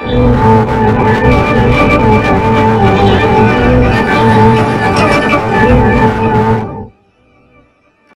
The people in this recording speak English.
you.